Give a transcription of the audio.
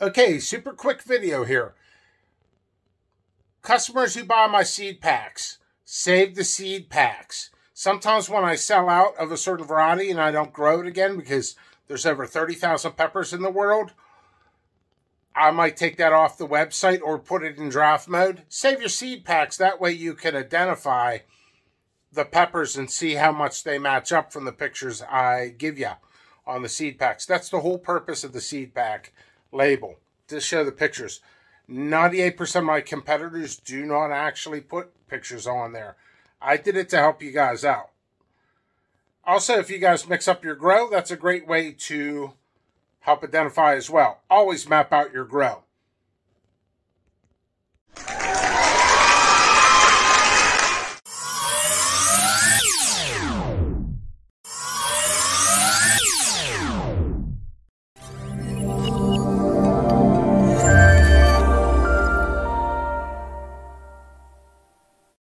Okay, super quick video here. Customers who buy my seed packs, save the seed packs. Sometimes when I sell out of a certain variety and I don't grow it again because there's over 30,000 peppers in the world, I might take that off the website or put it in draft mode. Save your seed packs. That way you can identify the peppers and see how much they match up from the pictures I give you on the seed packs. That's the whole purpose of the seed pack label, to show the pictures. 98% of my competitors do not actually put pictures on there. I did it to help you guys out. Also, if you guys mix up your grow, that's a great way to help identify as well. Always map out your grow.